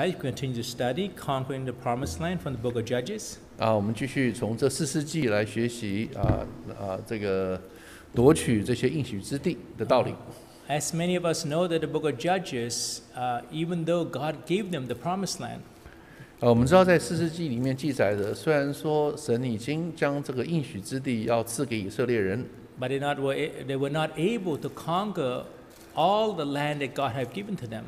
Christ, we continue to study Conquering the Promised Land from the book of Judges. 啊，我们继续从这四世纪来学习啊啊这个夺取这些应许之地的道理。 As many of us know that the book of Judges, uh, even though God gave them the promised land, 呃，我们知道在四世纪里面记载的，虽然说神已经将这个应许之地要赐给以色列人， but they, not were, a- they were not able to conquer all the land that God had given to them.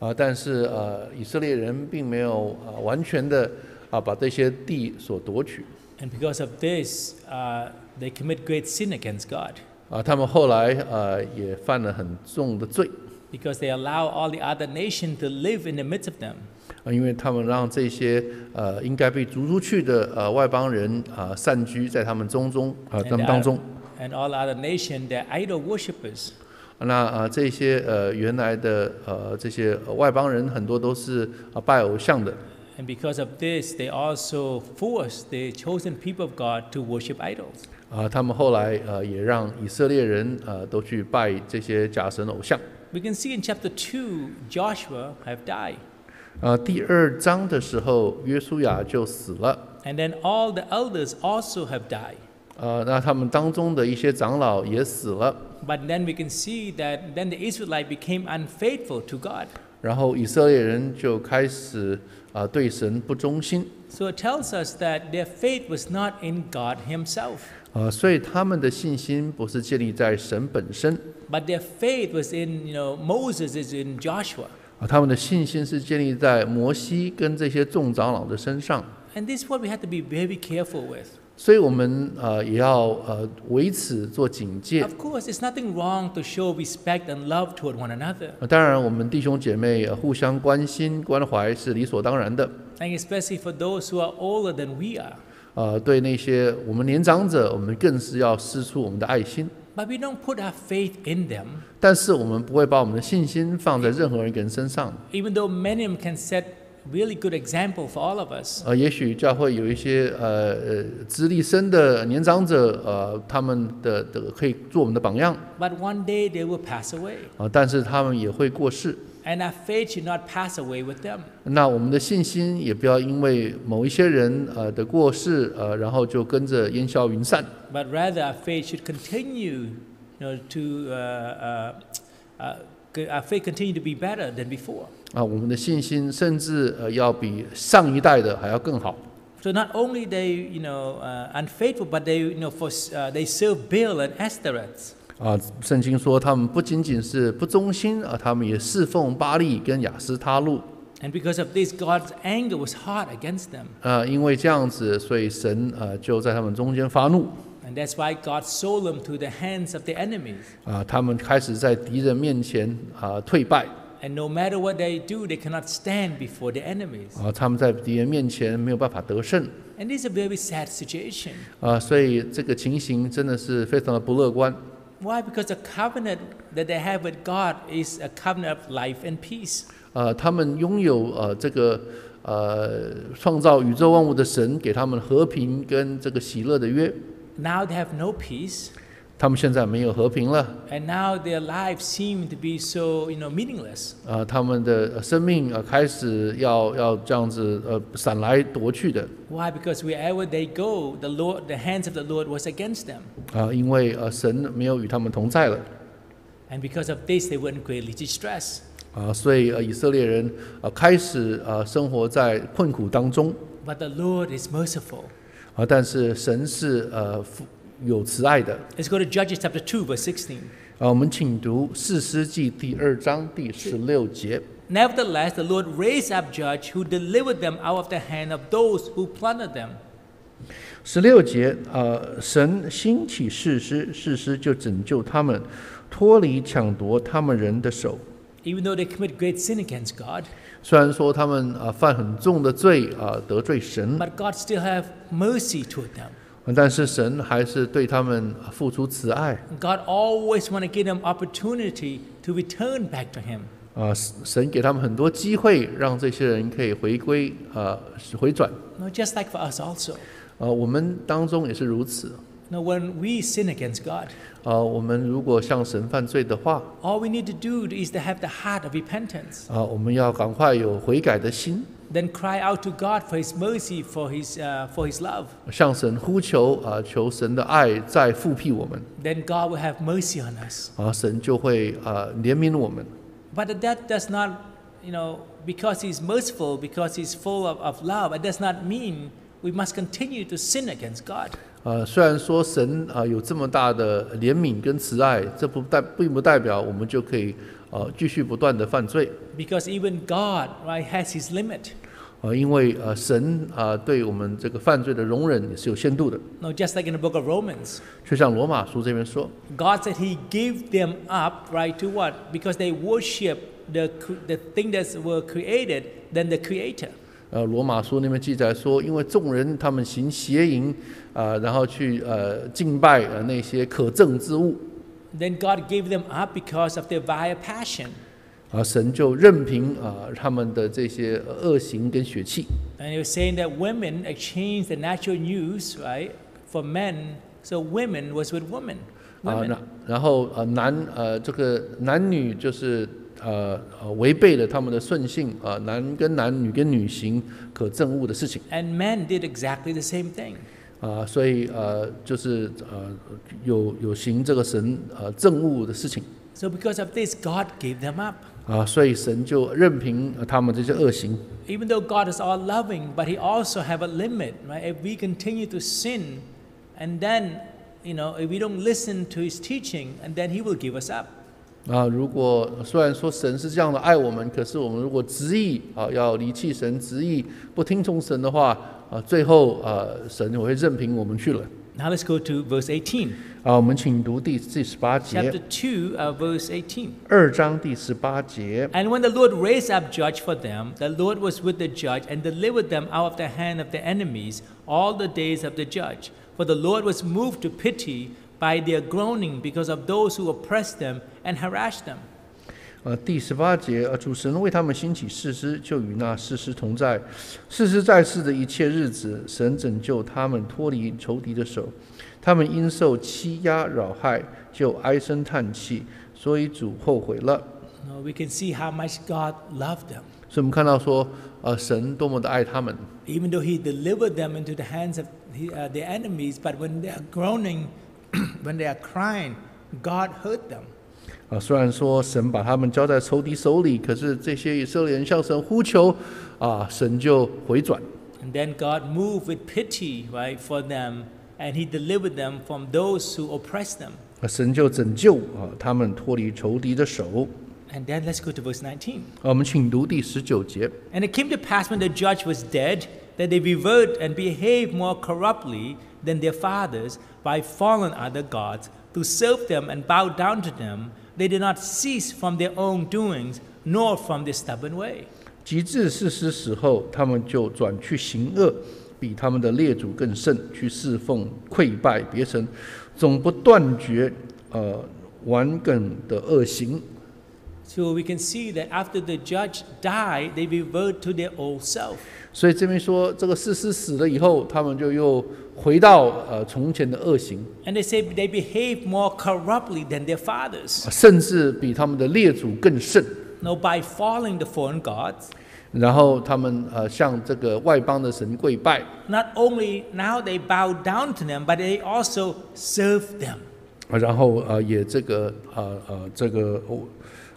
啊，但是呃，以色列人并没有啊完全的啊把这些地所夺取 And because of this, uh, they commit great sin against God 啊，他们后来呃也犯了很重的罪 because they allow all the other nations to live in the midst of them. 啊，因为他们让这些呃应该被逐出去的呃外邦人啊散居在他们中中啊 And 他们 the 当中。and all other nations, they're idol worshippers. 那啊，这些呃原来的呃这些呃外邦人很多都是啊拜偶像的 And because of this, they also forced the chosen people of God to worship idols. 啊，他们后来呃也让以色列人呃都去拜这些假神偶像。We can see in chapter two, Joshua have died. 啊，第二章的时候，约书亚就死了。And then all the elders also have died. 呃，那他们当中的一些长老也死了。But then we can see that then the Israelite became unfaithful to God. 然后以色列人就开始啊、对神不忠心 So it tells us that their faith was not in God Himself, 啊、所以他们的信心不是建立在神本身 but their faith was in, you know, Moses is in Joshua. 啊、他们的信心是建立在摩西跟这些众长老的身上。 And this is what we have to be very careful with. 所以我们呃也要呃为此做警戒。Of course, there's nothing wrong to show respect and love toward one another. 呃当然，我们弟兄姐妹、呃、互相关心关怀是理所当然的。And especially for those who are older than we are. 呃，对那些我们年长者，我们更是要施出我们的爱心。But we don't put our faith in them, 但是我们不会把我们的信心放在任何一个人身上。even though many of them can set really good example for all of us. 呃，也许教会有一些呃呃资历深的年长者，呃，他们的的可以做我们的榜样 But one day they will pass away. 啊、但是他们也会过世。And our faith should not pass away with them. 那我们的信心也不要因为某一些人呃的过世，呃，然后就跟着烟消云散。But rather, our faith should continue you know, to, uh, uh, uh, our faith continue to be better than before. 啊，我们的信心甚至呃要比上一代的还要更好。So not only they, you know, uh, unfaithful, but they, you know, for, uh, they serve Baal and Ashtoreth. 啊，圣经说他们不仅仅是不忠心啊，他们也侍奉巴利跟雅斯他路 And because of this, God's anger was hot against them. 啊，因为这样子，所以神呃就在他们中间发怒 And that's why God sold them to the hands of the enemies. 啊，他们开始在敌人面前啊退败 And no matter what they do, they cannot stand before the enemies. 啊，他们在敌人面前没有办法得胜 And this is a very sad situation. 啊，所以这个情形真的是非常的不乐观 Why? Because the covenant that they have with God is a covenant of life and peace. 啊，他们拥有呃这个呃创造宇宙万物的神给他们和平跟这个喜乐的约， Now they have no peace, 他们现在没有和平了。and now their lives seem to be so, you know, meaningless. 啊，他们的呃生命呃开始要要这样子呃闪来夺去的 Why? Because wherever they go, the Lord, the hands of the Lord was against them, 啊，因为呃神没有与他们同在了 and because of this, they were in greatly distressed. 啊，所以呃以色列人呃开始呃生活在困苦当中 But the Lord is merciful. 啊，但是神是呃富有慈爱的 Let's go to Judges chapter two, verse sixteen. 啊，我们请读士师记第二章第十六节 Nevertheless, the Lord raised up judge who delivered them out of the hand of those who plundered them. 十六节呃神兴起士师，士师就拯救他们，脱离抢夺他们人的手。Even though they commit great sin against God, 虽然说他们啊犯很重的罪啊得罪神，but God still have mercy toward them. 但是神还是对他们付出慈爱 God always want to give them opportunity to return back to Him. 啊，神给他们很多机会，让这些人可以回归啊回转 No, just like for us also. 啊，我们当中也是如此 Now, when we sin against God, 啊，我们如果向神犯罪的话，all we need to do is to have the heart of repentance. 啊，我们要赶快有悔改的心，Then cry out to God for His mercy, for His, uh, for His love. 向神呼求啊，求神的爱再复辟我们， Then God will have mercy on us. 啊，神就会啊怜悯我们。 But that does not, you know, because He's merciful, because He's full of, of love, it does not mean we must continue to sin against God. 呃，虽然说神啊、有这么大的怜悯跟慈爱，这不代并不代表我们就可以 呃继续不断的犯罪，Because even God, right, has His limit. 呃，因为呃神啊、对我们这个犯罪的容忍也是有限度的，No, just like in the book of Romans, 就像罗马书这边说，God said He gave them up, right, to what? Because they worship the, the thing that were created than the Creator. 呃，罗马书那边记载说，因为众人他们行邪淫啊、然后去呃敬拜呃那些可憎之物，Then God gave them up because of their vile passion. 啊、神就任凭啊、他们的这些恶行跟血气。 And He was saying that women exchanged the natural use, right, for men. So women was with women. 啊， Women. 然然后呃男呃这个男女就是呃呃违背了他们的顺性啊、男跟男女跟女行可憎恶的事情 And men did exactly the same thing. 啊、所以呃就是呃有有行这个神呃憎恶的事情 So because of this, God gave them up. 啊、所以神就任凭呃他们这些恶行 Even though God is all loving, but He also have a limit, right? If we continue to sin, and then, you know, if we don't listen to His teaching, and then He will give us up. 啊、如果虽然说神是这样的爱我们，可是我们如果执意啊、要离弃神，执意不听从神的话啊、最后啊、神也会任凭我们去了 Now let's go to verse 18. 啊、我们请读第第十八节。 Chapter 2, uh, verse 18. 二章第十八节， And when the Lord raised up judge for them, the Lord was with the judge and delivered them out of the hand of their enemies all the days of the judge. For the Lord was moved to pity by their groaning because of those who oppressed them and harassed them. 呃，第十八节，呃，主神为他们兴起誓师，就与那誓师同在。誓师在世的一切日子，神拯救他们脱离仇敌的手。他们因受欺压扰害，就唉声叹气，所以主后悔了。We can see how much God loved them. 所以我们看到说，呃，神多么的爱他们，Even though He delivered them into the hands of he- uh, their enemies, but when they are groaning, when they are crying, God heard them. 啊，虽然说神把他们交在仇敌手里，可是这些以色列人向神呼求，啊，神就回转。 And then God moved with pity, right, for them, and He delivered them from those who oppressed them. 啊神就拯救啊他们脱离仇敌的手。 And then let's go to verse 19. 啊我们请读第十九节。 And it came to pass when the judge was dead that they reverted and behaved more corruptly than their fathers by following other gods to serve them and bow down to them. They did not cease from their own doings, nor from their stubborn way. 及至士师死后，他们就转去行恶，比他们的列祖更甚，去侍奉溃败别神，总不断绝呃顽梗的恶行。So we can see that after the judge died, they revert to their old self. 所以这边说，这个士师死了以后，他们就又回到呃从前的恶行，And they say they behave more corruptly than their fathers. 甚至比他们的列祖更甚。Now, by following the foreign gods, 然后他们呃向这个外邦的神跪拜，not only now they bow down to them, but they also serve them. 啊然后呃也这个呃呃这个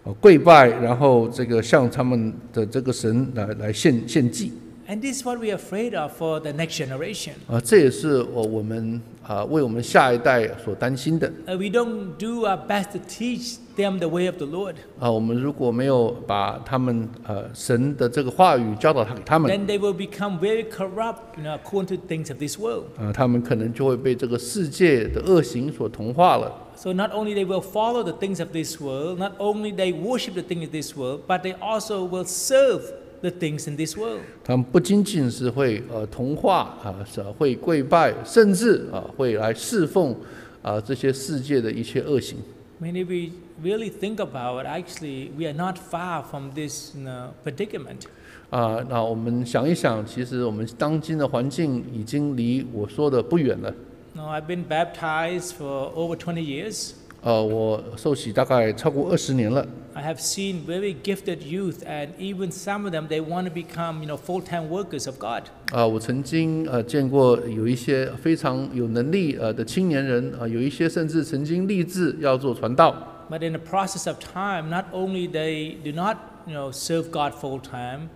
呃跪拜，然后这个向他们的这个神来来献献祭。And this is what we are afraid of for the next generation. 啊，这也是我我们啊为我们下一代所担心的 Uh, we don't do our best to teach them the way of the Lord. 啊。我们如果没有把他们呃神的这个话语教导他给他们 Then they will become very corrupt, you know, according to things of this world. 啊，他们可能就会被这个世界的恶行所同化了 So not only they will follow the things of this world, not only they worship the things of this world, but they also will serve the things in this world. 他们不仅仅是会呃同化啊，是会跪拜，甚至啊会来侍奉啊这些世界的一切恶行 if we really think about it, actually, we are not far from this you know, predicament. 啊。那我们想一想，其实我们当今的环境已经离我说的不远了。No, I've been baptized for over 20 years. 呃，我受洗大概超过二十年了。 I have seen very gifted youth, and even some of them they want to become, you know, full-time workers of God. 啊，我曾经呃见过有一些非常有能力呃的青年人啊，有一些甚至曾经立志要做传道。 But in the process of time, not only they do not, you know, serve God full-time,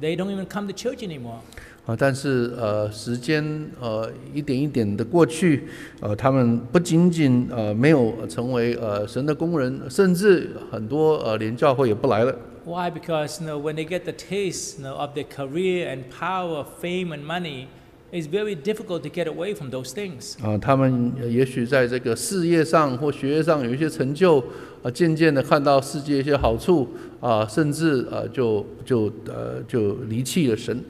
they don't even come to church anymore. 啊，但是呃，时间呃一点一点的过去，呃，他们不仅仅呃没有成为呃神的工人，甚至很多呃连教会也不来了。Why? Because you know, when they get the taste you know, of their career and power, fame and money, it's very difficult to get away from those things. 啊，他们呃也许在这个事业上或学业上有一些成就，啊，渐渐的看到世界一些好处，啊，甚至啊就就呃就离弃了神。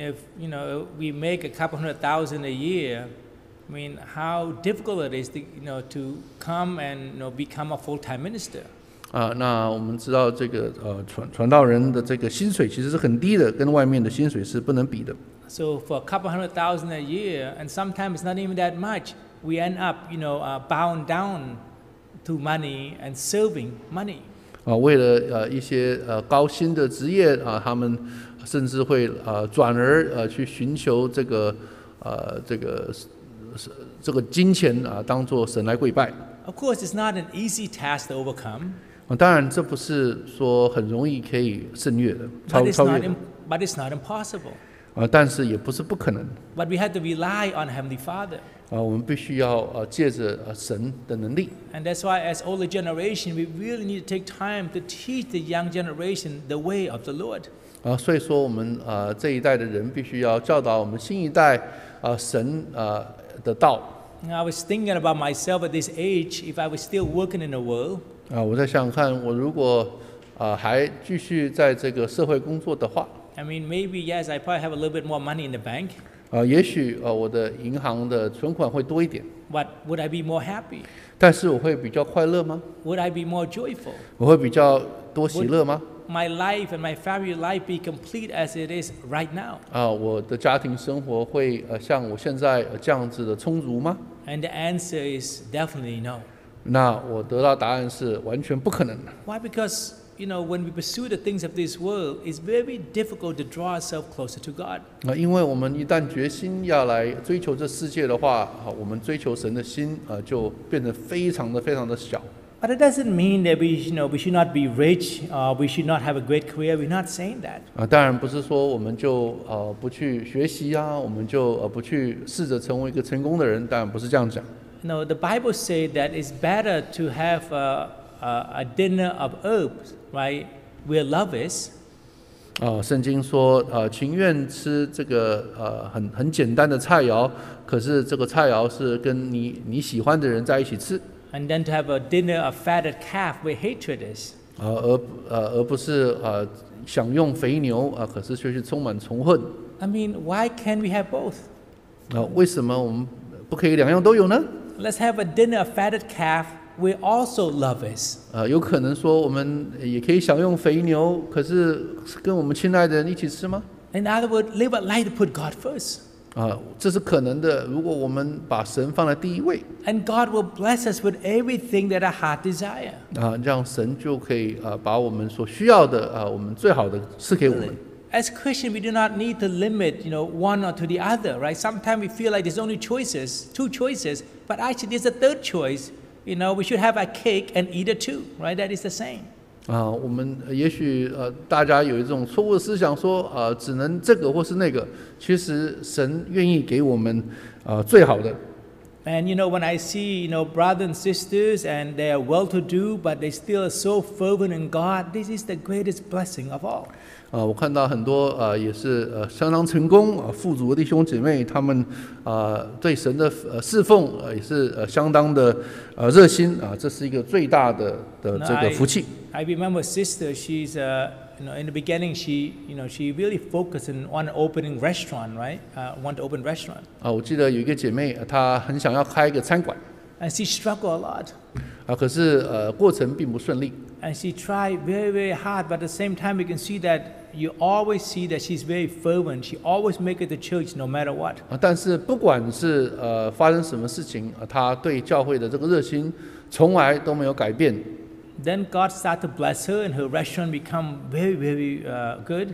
And if you know we make a couple hundred thousand a year, I mean, how difficult it is to you know to come and you know become a full-time minister. 啊，那我们知道这个呃传传道人的这个薪水其实是很低的，跟外面的薪水是不能比的。 So for a couple hundred thousand a year, and sometimes it's not even that much, we end up, you know, uh, bound down to money and serving money. 啊，为了呃一些呃高薪的职业啊，他们 甚至会呃转而呃去寻求这个呃这个是这个金钱啊，当做神来跪拜。Of course, it's not an easy task to overcome, 啊，当然这不是说很容易可以胜越的，超超越的 but it's not impossible. 啊，但是也不是不可能 But we have to rely on Heavenly Father. 啊，我们必须要呃借着呃神的能力 And that's why, as older generation, we really need to take time to teach the young generation the way of the Lord. 啊，所以说我们呃这一代的人必须要教导我们新一代啊神呃的道。 And I was thinking about myself at this age, if I was still working in the world, 啊，我在想想看，我如果啊还继续在这个社会工作的话， I mean, maybe yes, I probably have a little bit more money in the bank, 啊，也许呃我的银行的存款会多一点， but would I be more happy? 但是我会比较快乐吗？ Would I be more joyful? 我会比较多喜乐吗？ My life and my family life be complete as it is right now? 啊，我的家庭生活会呃像我现在呃这样子的充足吗？ And the answer is definitely no. 那我得到答案是完全不可能的。 Why? Because you know, when we pursue the things of this world, it's very difficult to draw ourselves closer to God. 啊，因为我们一旦决心要来追求这世界的话，啊，我们追求神的心啊，就变得非常的非常的小。 But it doesn't mean that we, you know, we should not be rich, uh, we should not have a great career. We're not saying that. 啊，当然不是说我们就呃不去学习啊，我们就呃不去试着成为一个成功的人，当然不是这样讲。 No, the Bible says that it's better to have a, a, a dinner of herbs, right, where love is, 啊，圣经说呃情愿吃这个呃很很简单的菜肴，可是这个菜肴是跟你你喜欢的人在一起吃， and then to have a dinner of fatted calf where hatred is. 啊而呃而不是呃享用肥牛啊，可是却是充满仇恨。 I mean, why can't we have both? 啊，为什么我们不可以两样都有呢？ Let's have a dinner of fatted calf where also love is. 啊，有可能说我们也可以享用肥牛，可是跟我们亲爱的人一起吃吗？ In other words, live a life to put God first. 啊，这是可能的。如果我们把神放在第一位， And God will bless us with everything that our heart desire. 啊，让神就可以啊，把我们所需要的啊，我们最好的赐给我们。 As Christians, we do not need to limit, you know, one or to the other, right? Sometimes we feel like there's only choices, two choices, but actually there's a third choice. You know, we should have a cake and eat it too, right? That is the same. 啊，我们呃也许呃，大家有一种错误的思想说，啊，只能这个或是那个。其实神愿意给我们啊最好的。 And you know, when I see, you know, brothers and sisters and they are well to do, but they still are so fervent in God, this is the greatest blessing of all. 啊，我看到很多呃也是呃相当成功啊富足的弟兄姐妹，他们啊对神的呃侍奉呃也是呃相当的呃热心啊，这是一个最大的的这个福气。I remember sister, she's, uh, you know, in the beginning, she, you know, she really focused on, opening restaurant, right? Uh, want to open restaurant. 啊，我记得有一个姐妹，呃她很想要开一个餐馆 And she struggled a lot. 啊，可是呃过程并不顺利 And she tried very, very hard, but at the same time, we can see that you always see that she's very fervent. She always make it to church no matter what. 啊，但是不管是呃发生什么事情，啊，他对教会的这个热心从来都没有改变。Then God started to bless her, and her restaurant become very, very uh, good.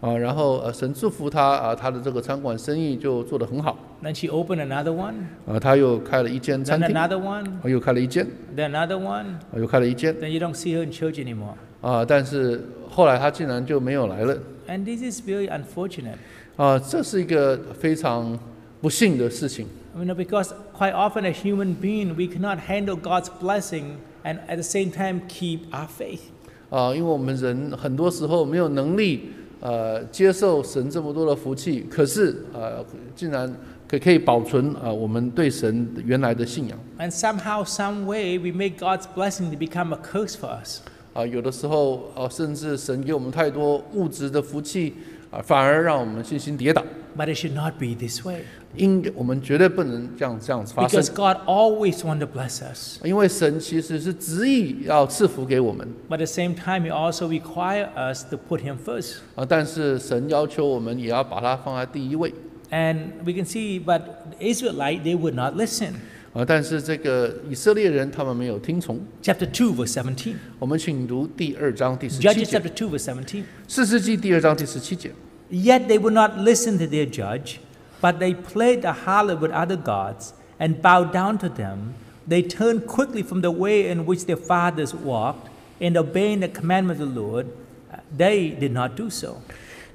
啊，然后呃，神祝福她啊，她的这个餐馆生意就做得很好。Then she opened another one, 啊，他又开了一间 then 餐厅，啊，another one, 又开了一间，then another one. 啊，又开了一间。Then you don't see her in church anymore. 啊，但是后来他竟然就没有来了。And this is very unfortunate. 啊，这是一个非常不幸的事情。You know, because quite often as human being, we cannot handle God's blessing and at the same time keep our faith. 啊，因为我们人很多时候没有能力，呃，接受神这么多的福气，可是呃，竟然可可以保存啊、我们对神原来的信仰。And somehow, some way, we make God's blessing to become a curse for us. 啊，有的时候啊，甚至神给我们太多物质的福气啊，反而让我们信心跌倒。But it should not be this way. 应我们绝对不能这样这样子发生 Because，God always wants to bless us. 因为神其实是执意要赐福给我们 But at the same time, He also requires us to put Him first. 啊，但是神要求我们也要把它放在第一位 And we can see, but Israelite, they would not listen. 啊，但是这个以色列人他们没有听从。 Chapter 2, verse 17. 我们请读第二章第十七 Judges 节， chapter 2, verse 17. 四世纪第二章第十七节。 Yet they would not listen to their judge, but they played the harlot with other gods and bowed down to them. They turned quickly from the way in which their fathers walked, and obeying the commandment of the Lord, uh, they did not do so.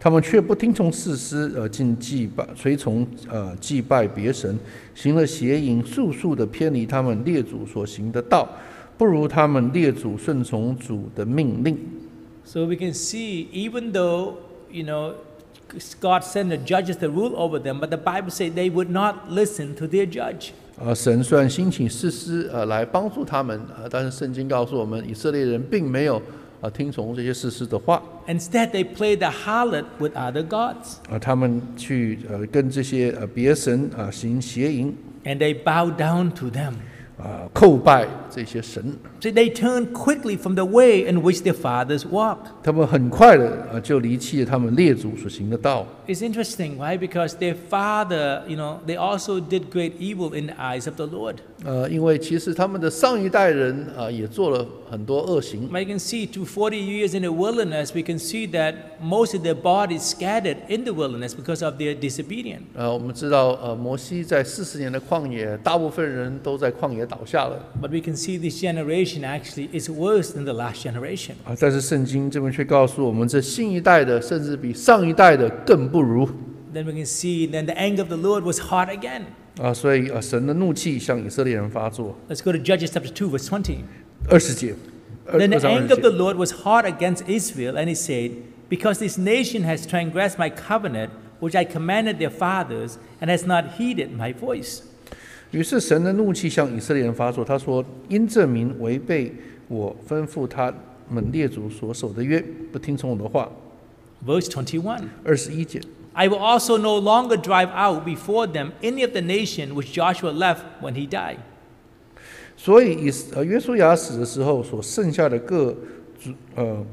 他们却不听从士师，呃，竟祭拜，随从呃祭拜别神，行了邪淫，速速的偏离他们列祖所行的道，不如他们列祖顺从主的命令。So we can see, even though, you know, God sent the judges to rule over them, but the Bible says they would not listen to their judge. 啊，神虽然兴起士师，呃，来帮助他们，呃，但是圣经告诉我们，以色列人并没有 啊听从这些士师的话， Instead, they played the harlot with other gods, 啊，他们去呃跟这些呃别神啊行邪淫， and they bowed down to them. 啊叩拜这些神， So they turned quickly from the way in which their fathers walked. 他们很快的啊就离弃了他们列祖所行的道。 It's interesting, right? Because their father, you know, they also did great evil in the eyes of the Lord. 呃，因为其实他们的上一代人啊也做了很多恶行， I can see through 40 years in the wilderness, we can see that most of their bodies scattered in the wilderness because of their disobedience. 呃，我们知道呃摩西在四十年的旷野，大部分人都在旷野倒下了 But we can see this generation actually is worse than the last generation. 啊，但是圣经这边却告诉我们，这新一代的甚至比上一代的更不如 Then we can see then the anger of the Lord was hot again. 啊，所以啊神的怒气向以色列人发作。 Let's go to Judges chapter 2, verse 20. 二十节，二 Then 二 the 章二 anger 十 of the 节， Lord was hot against Israel, and he said, Because this nation has transgressed my covenant, which I commanded their fathers, and has not heeded my voice. 于是神的怒气向以色列人发作，他说：因这民违背我吩咐他们列祖所守的约，不听从我的话。 Verse 21. 二十一节。 I will also no longer drive out before them any of the nation which Joshua left when he died. 所以以呃约书亚死的时候所剩下的各族呃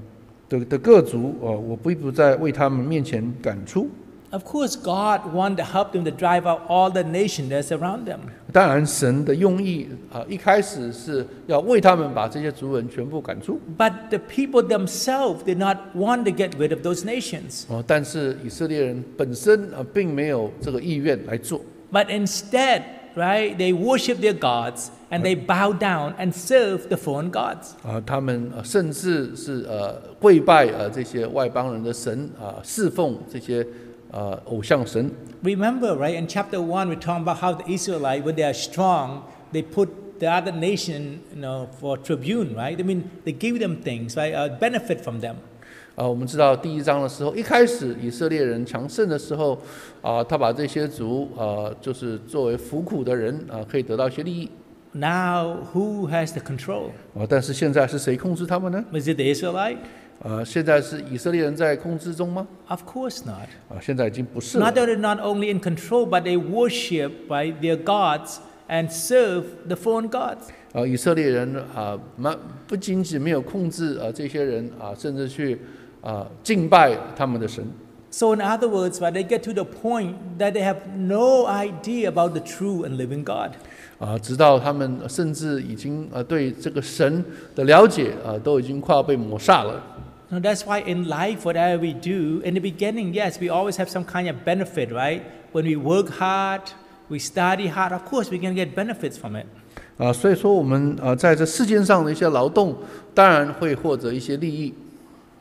的的各族呃，我必不再为他们面前赶出。 Of course, God wanted to help them to drive out all the nation that's around them. 当然，神的用意啊、一开始是要为他们把这些族人全部赶出 But the people themselves did not want to get rid of those nations. 哦、但是以色列人本身啊、并没有这个意愿来做 But instead, right, they worship their gods and they bow down and serve the foreign gods. 啊、他们呃甚至是呃跪拜呃这些外邦人的神啊、侍奉这些 呃偶像神 Remember, right, in chapter 1, we're talking about how the Israelites, when they are strong, they put the other nation, you know, for tribune, right? I mean, they give them things, right, uh, benefit from them. 啊，我们知道第一章的时候，一开始以色列人强盛的时候，啊，他把这些族啊，就是作为服苦的人啊，可以得到一些利益 Now, who has the control? 啊。但是现在是谁控制他们呢？Was it the Israelite? 啊，现在是以色列人在控制中吗？Of course not. 啊，现在已经不是了 Not。only not only in control, but they worship by their gods and serve the foreign gods. 啊，以色列人啊，蛮不仅仅没有控制啊这些人啊，甚至去啊敬拜他们的神。So, in other words, right, they get to the point that they have no idea about the true and living God. 啊，直到他们甚至已经呃对这个神的了解啊，都已经快要被抹煞了。Now, that's why in life, whatever we do, in the beginning, yes, we always have some kind of benefit, right? When we work hard, we study hard, of course, we can get benefits from it. 啊，所以说我们啊在这世间上的一些劳动，当然会获得一些利益，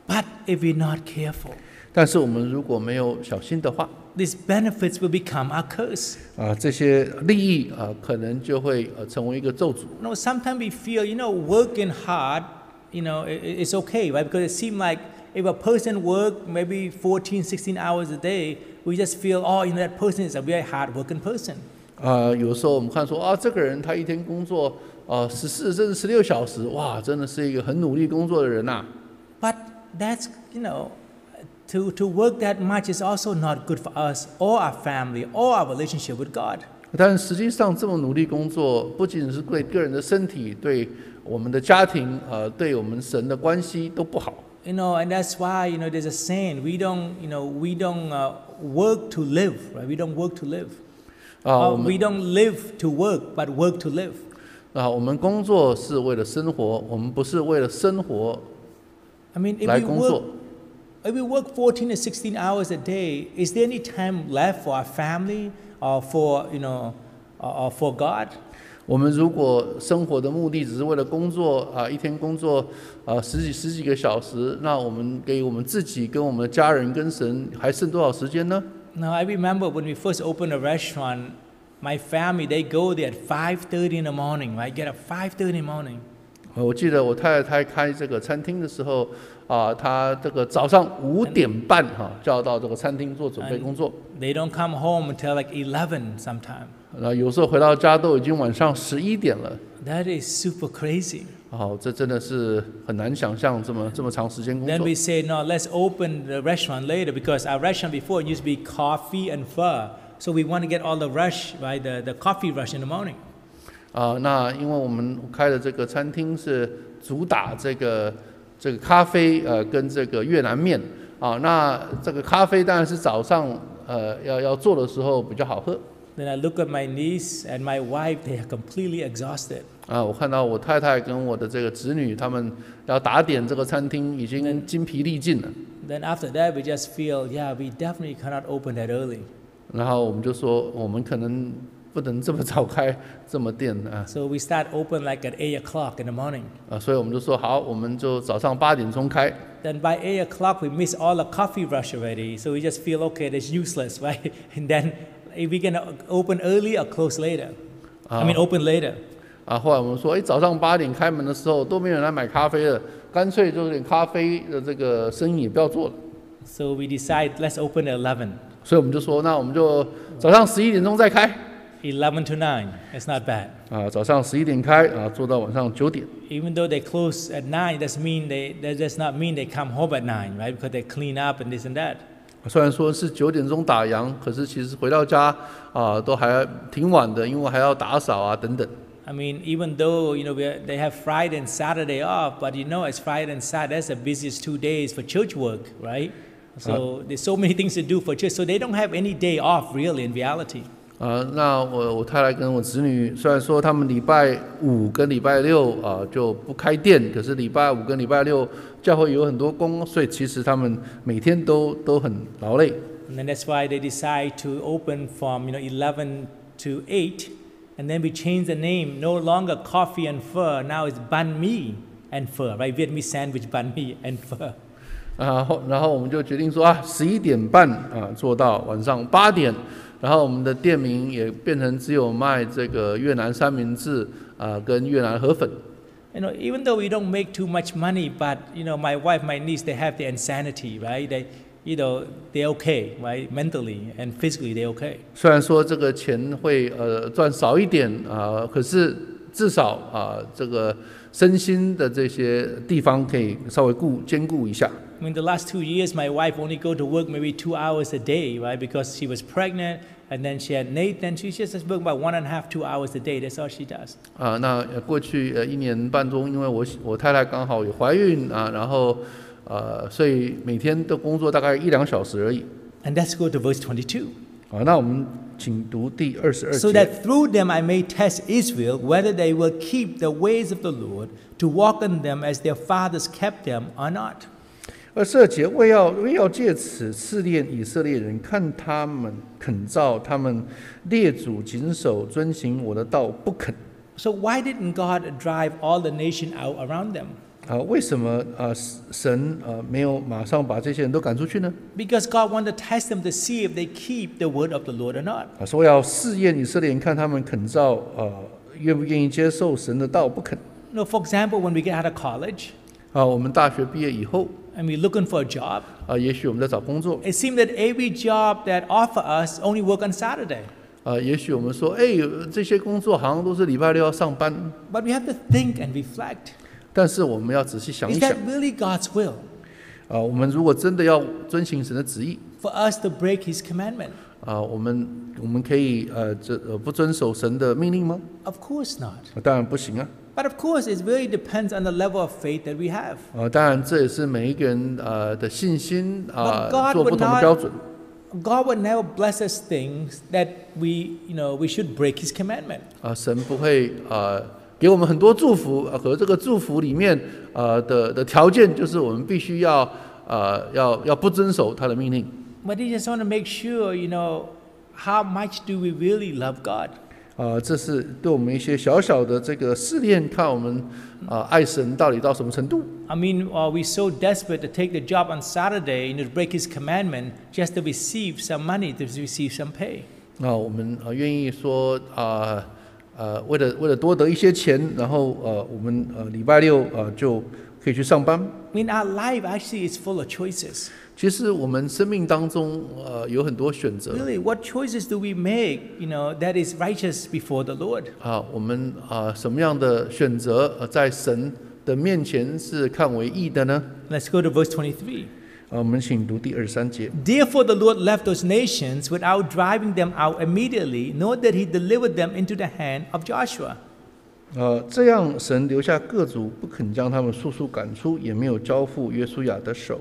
But if we're not careful, 但是我们如果没有小心的话， these benefits will become our curse. 啊这些利益啊可能就会呃成为一个咒诅。 You know, sometimes we feel, you know, working hard, you know, i- i- it's okay, right? Because it seems like if a person work maybe 14, 16 hours a day, we just feel, oh, you know, that person is a very hard-working person. 啊，有时候我们看说啊，这个人他一天工作啊十四甚至十六小时，哇，真的是一个很努力工作的人呐、 But that's, you know, to, to work that much is also not good for us or our family or our relationship with God. 但实际上，这么努力工作，不仅是对个人的身体，对 我们的家庭，呃，对我们神的关系都不好。 You know, and that's why, you know, there's a saying, we don't, you know, we don't uh, work to live, right? We don't work to live. 啊， Uh, 我们 we don't live to work, but work to live. 啊，我们工作是为了生活，我们不是为了生活 I mean, if 来 we 工 work 作。 If we work 14 to 16 hours a day, is there any time left for our family or for, you know, or, or for God? 我们如果生活的目的只是为了工作啊，一天工作啊十几十几个小时，那我们给我们自己、跟我们的家人、跟神还剩多少时间呢？Now, I remember when we first opened a restaurant, my family, they go there at five thirty in the morning, right? up five thirty in the morning. 呃我记得我太太开这个餐厅的时候啊，她这个早上五点半哈、就要到这个餐厅做准备工作，They don't come home until like eleven sometime. 然后有时候回到家都已经晚上十一点了。That is super crazy. 哦，这真的是很难想象这么这么长时间工作 Then we。say, no, let's open the restaurant later because our restaurant before used to be coffee and pho. So we want to get all the rush, right? The, the coffee rush in the morning. 啊，那因为我们开的这个餐厅是主打这个这个咖啡呃跟这个越南面啊，那这个咖啡当然是早上呃要要做的时候比较好喝 Then I look at my niece and my wife, they are completely exhausted. 啊，我看到我太太跟我的这个子女他们要打点这个餐厅已经精疲力尽了， Then after that, we just feel, yeah, we definitely cannot open that early. 然后我们就说我们可能不能这么早开这么店啊 So we start open like at 8 o'clock in the morning. 啊，所以我们就说好，我们就早上八点钟开。 Then by 8 o'clock, we miss all the coffee rush already. So we just feel, okay, that's useless, right? And then if we can open early or close later. I mean, open later. 啊，后来我们说，哎，早上八点开门的时候都没有人来买咖啡了，干脆就连咖啡的这个生意也不要做了。 So we decide, let's open at 11. 所以我们就说，那我们就早上十一点钟再开， 11 to 9. It's not bad. 啊，早上十一点开，啊，做到晚上九点。 Even though they close at 9, doesn't mean they, that does not mean they come home at 9, right? Because they clean up and this and that. 虽然说是九点钟打烊，可是其实回到家啊，都还挺晚的，因为还要打扫啊等等。I mean, even though you know they have Friday and Saturday off, but you know, it's Friday and Saturday. That's the busiest two days for church work, right? So there's so many things to do for church. So they don't have any day off, really, in reality. 啊，那我我太太跟我子女，虽然说他们礼拜五跟礼拜六啊就不开店，可是礼拜五跟礼拜六教会有很多工，所以其实他们每天都都很劳累。And then that's why they decide to open from you know 11 to 8, and then we change the name. No longer coffee and pho. Now it's banh mi and pho, right? Vietnamese sandwich, banh mi and pho. 啊，后然后我们就决定说啊，十一点半啊做到晚上八点，然后我们的店名也变成只有卖这个越南三明治啊跟越南河粉。You know, even though we don't make too much money, but you know, my wife, my niece, they have their insanity, right? They, you know, they're okay, right? Mentally and physically, they're okay. 虽然说这个钱会呃赚少一点啊，可是至少啊这个身心的这些地方可以稍微顾兼顾一下。 I mean, the last two years, my wife only go to work maybe two hours a day, right? Because she was pregnant, and then she had Nathan. She just work about one and a half, two hours a day. That's all she does. 啊，那呃过去呃一年半中，因为我我太太刚好有怀孕啊，然后 呃，所以每天的工作大概一两小时而已。 And let's go to verse 22. 啊，那我们请读第二十二 So 节。 that through them I may test Israel whether they will keep the ways of the Lord to walk in them as their fathers kept them or not. 二十二节，为要为要借此试炼以色列人，看他们肯照他们列祖谨守遵行我的道，不肯 So why didn't God drive all the nation out around them? 啊？为什么啊神啊没有马上把这些人都赶出去呢？Because God wanted to test them to see if they keep the word of the Lord or not. 啊，说要试验以色列人，看他们肯照啊愿不愿意接受神的道，不肯 know, for example, when we get out of college 啊。我们大学毕业以后 and we're looking for a job, 啊，也许我们在找工作 it seems that every job that offer us only work on Saturday. 啊，也许我们说，哎，这些工作好像都是礼拜六要上班， But we have to think and reflect. 但是我们要仔细想一 Is 想 that really God's will 啊，我们如果真的要遵行神的旨意。 for us to break His commandment? 啊，我们我们可以呃这呃不遵守神的命令吗？ Of course not. 啊当然不行啊！ But of course, it really depends on the level of faith that we have. 啊，当然这也是每一个人呃的信心啊 But God 做不 would 同的 not- 标准 God would never bless us things that we, you know, we should break His commandment. 啊，神不会呃给我们很多祝福，呃和这个祝福里面呃的的条件就是我们必须要呃要要不遵守他的命令 But He just want to make sure, you know, how much do we really love God? 啊，这是对我们一些小小的这个试炼，看我们啊爱神到底到什么程度。I mean, are we so desperate to take the job on Saturday and to break His commandment just to receive some money, to receive some pay? 那我们呃愿意说啊呃为了为了多得一些钱，然后呃我们呃礼拜六呃就可以去上班。I mean, our life actually is full of choices. 其实我们生命当中呃有很多选择 Really, what choices do we make, you know, that is righteous before the Lord? 啊，我们啊什么样的选择呃在神的面前是看为义的呢？Let's go to verse twenty-three. 啊，我们请读第二十三节。Therefore, the Lord left those nations without driving them out immediately, nor did he deliver them into the hand of Joshua. 呃，这样神留下各族，不肯将他们速速赶出，也没有交付约书亚的手。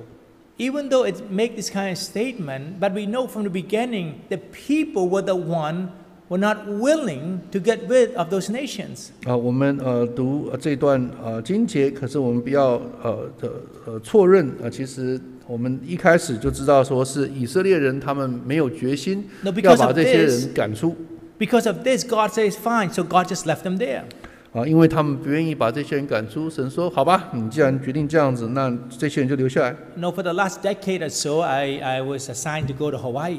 Even though it make this kind of statement, but we know from the beginning the people were the one were not willing to get rid of those nations. 啊，我们呃读呃这段呃经节，可是我们不要呃的呃错认啊、其实我们一开始就知道说是以色列人他们没有决心 No, 要 because 把 of 这些 this, 人赶出 because of this, God says fine, so God just left them there. 啊，因为他们不愿意把这些人赶出。神说：“好吧，你既然决定这样子，那这些人就留下来。No, for the last decade or so, I, I was assigned to go to Hawaii. ”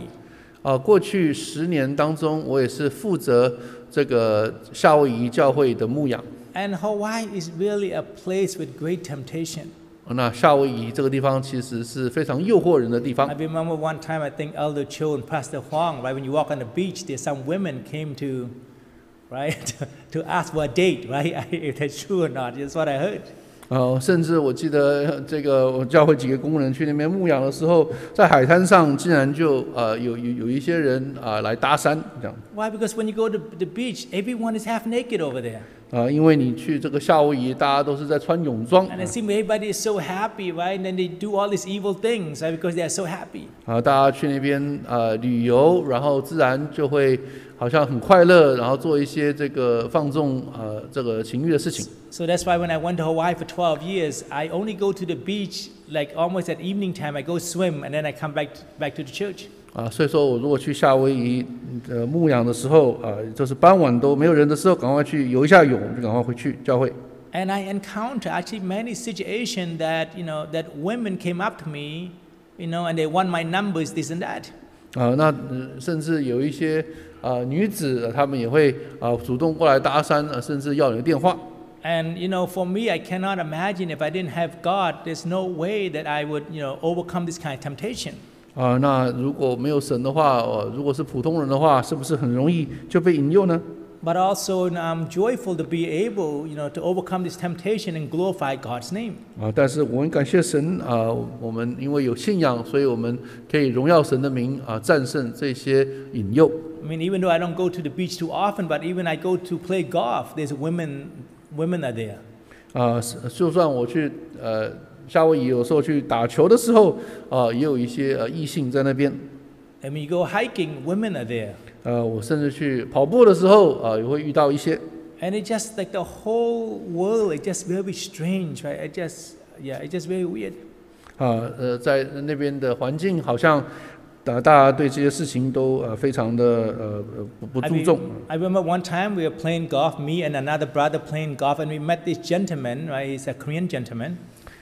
啊，过去十年当中，我也是负责这个夏威夷教会的牧养。And Hawaii is really a place with great temptation. 那夏威夷这个地方其实是非常诱惑人的地方 I remember one time, I think Elder Cho and Pastor Huang, right, when you walk on the beach, there's some women came to, right, to ask for a date, right, if that's true or not. That's what I heard. 呃，甚至我记得呃这个我教会几个工人去那边牧养的时候，在海滩上竟然就呃有有有一些人啊、来搭讪这样 Why? Because when you go to the beach, everyone is half naked over there. 啊、因为你去这个夏威夷，大家都是在穿泳装 And it seems everybody is so happy, right? And then they do all these evil things, right, because they are so happy. 啊、大家去那边呃旅游，然后自然就会好像很快乐，然后做一些这个放纵呃这个情欲的事情 So that's why when I went to Hawaii for 12 years, I only go to the beach like almost at evening time. I go swim and then I come back back to the church. 啊、所以说我如果去夏威夷呃牧养的时候啊、就是傍晚都没有人的时候，赶快去游一下泳，就赶快回去教会。And I encounter actually many situations that, you know, that women came up to me, you know, and they want my numbers, this and that. 啊，那、呃甚至有一些啊、女子，呃她们也会啊、主动过来搭讪，呃甚至要你的电话。And, you know, for me, I cannot imagine if I didn't have God, there's no way that I would, you know, overcome this kind of temptation. 啊，那如果没有神的话，呃，如果是普通人的话，是不是很容易就被引诱呢？But also, I'm joyful to be able, you know, to overcome this temptation and glorify God's name. 啊，但是我们感谢神啊，我们因为有信仰，所以我们可以荣耀神的名啊，战胜这些引诱。I mean, even though I don't go to the beach too often, but even I go to play golf, there's women, women are there. 啊，是就算我去呃 夏威夷有时候去打球的时候，啊、也有一些呃异性在那边。 And when you go hiking, women are there. 呃，我甚至去跑步的时候，啊、也会遇到一些。 And it just like the whole world, it just very strange, right? It just, yeah, it's just very weird. 啊，呃，在那边的环境好像， 呃，大家对这些事情都呃非常的呃呃不不注重。I remember one time we were playing golf, me and another brother playing golf, and we met this gentleman, right? He's a Korean gentleman.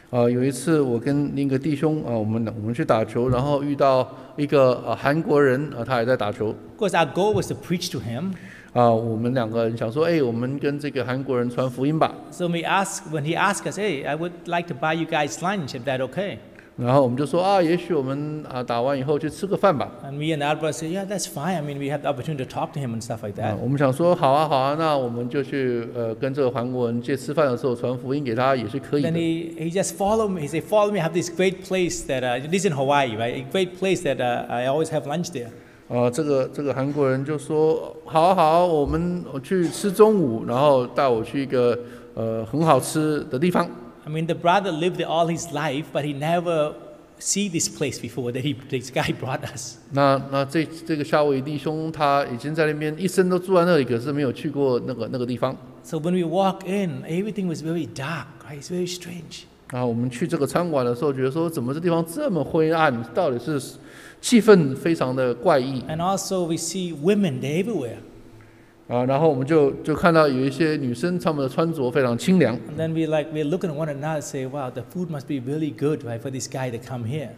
呃，有一次我跟另一个弟兄啊，我们我们去打球，然后遇到一个呃韩国人啊，他也在打球。Of course, our goal was to preach to him. 啊，我们两个人想说，哎，我们跟这个韩国人传福音吧。So we asked, when he asked us, hey, I would like to buy you guys lunch, if that okay? 然后我们就说啊，也许我们啊打完以后去吃个饭吧。And we and brother said, yeah, that's fine. I mean, we have the opportunity to talk to him and stuff like 啊 that.，我们想说好啊好啊，那我们就去呃跟这个韩国人借吃饭的时候传福音给他也是可以 Then 的。he, he just followed me. He said, follow me. I have this great place that, uh, this is in Hawaii, right? A great place that uh, I always have lunch there. 啊，这个这个韩国人就说好啊好啊，我们我去吃中午，然后带我去一个呃很好吃的地方。I mean, the brother lived there all his life, but he never see this place before that he, this guy brought us. 那那这这个夏威夷弟兄他已经在那边一生都住在那里，可是没有去过那个那个地方。So when we walk in, everything was very dark, right? It's very strange. 然后我们去这个餐馆的时候，觉得说怎么这地方这么灰暗，到底是气氛非常的怪异 And also we see women, everywhere. 啊。然后我们就就看到有一些女生，她们的穿着非常清凉 And then we like, we're looking at one another say, wow, the food must be really good, right, for this guy to come here.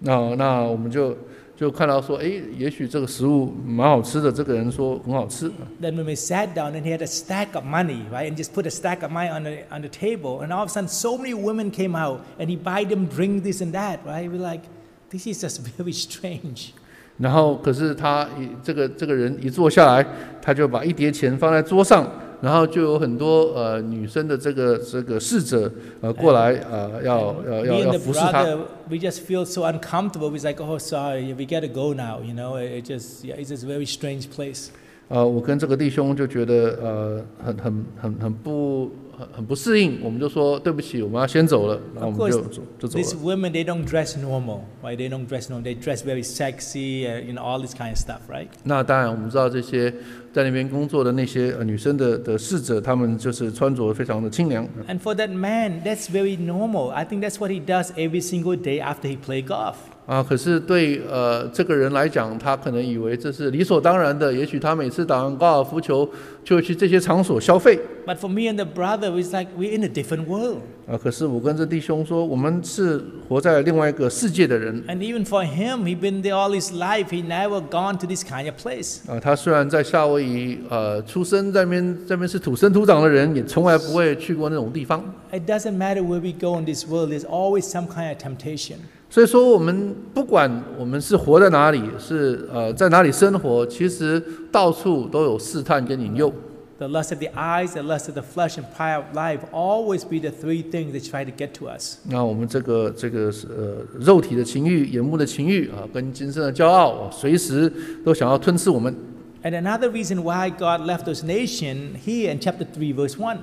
那那我们就就看到说，诶，也许这个食物蛮好吃的。这个人说很好吃。 Then when we sat down and he had a stack of money, right, and just put a stack of money on the, on the table, and all of a sudden so many women came out and he buy them drink this and that, right? We're like, this is just very strange. 然后可是他一这个这个人一坐下来，他就把一叠钱放在桌上，然后就有很多呃女生的这个这个侍者呃过来呃要要要要服侍他。we just feel so uncomfortable. We're like, oh, sorry, we got to go now. You know, it, just, yeah, it's a very strange place. 呃，我跟这个弟兄就觉得呃很很很很不很很不适应，我们就说对不起，我们要先走了，然后我们就走就走 These。women, they don't dress normal, right? They don't dress normal. They dress very sexy, uh, you know, all this kind of stuff, right? 那当然，我们知道这些在那边工作的那些呃女生的的侍者，她们就是穿着非常的清凉。And for that man, that's very normal. I think that's what he does every single day after he play golf. 啊，可是对呃这个人来讲，他可能以为这是理所当然的。也许他每次打完高尔夫球就会去这些场所消费 But for me and the brother, it's like we're in a different world. 啊。可是我跟这弟兄说，我们是活在另外一个世界的人 And even for him, he been there all his life. He never gone to this kind of place. 啊。他虽然在夏威夷呃出生，在那边这边是土生土长的人，也从来不会去过那种地方。It doesn't matter where we go in this world. There's always some kind of temptation. 所以说，我们不管我们是活在哪里，是呃在哪里生活，其实到处都有试探跟引诱。The lust of the eyes, the lust of the flesh, and pride of life always be the three things that try to get to us. 那我们这个这个是呃肉体的情欲、眼目的情欲啊，跟今生的骄傲，啊随时都想要吞噬我们。And another reason why God left those nations here in chapter three, verse one.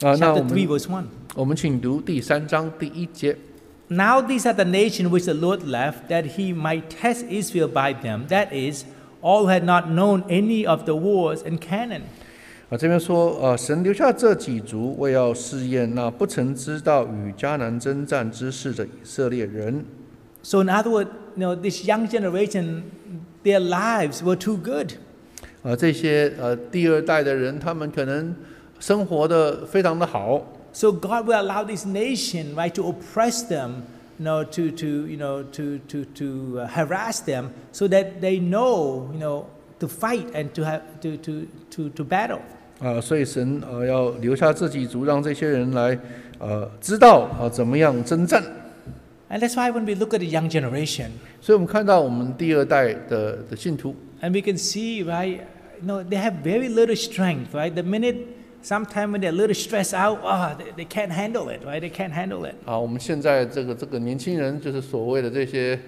啊，那我 chapter 3, 们 verse 1. 我们请读第三章第一节。Now these are the nations which the Lord left, that he might test Israel by them. That is, all who had not known any of the wars in Canaan. 啊，这边说，呃，神留下这几族，为要试验那不曾知道与迦南征战之事的以色列人。 So, in other words, you know, this young generation, their lives were too good. 啊，这些呃第二代的人，他们可能生活的非常的好， So God will allow this nation, right, to oppress them, you know, to, to you know, to, to, to uh, harass them, so that they know, you know, to fight and to have to, to, to, to battle. 啊，所以神呃要留下这几族，让这些人来呃知道啊怎么样征战。 And that's why when we look at the young generation, 所以我们看到我们第二代的的信徒 and we can see, right, you know, they have very little strength, right? The minute, sometime when they're a little stressed out, oh, they, they can't handle it, right? They can't handle it. 啊，我们现在这个这个年轻人就是所谓的这些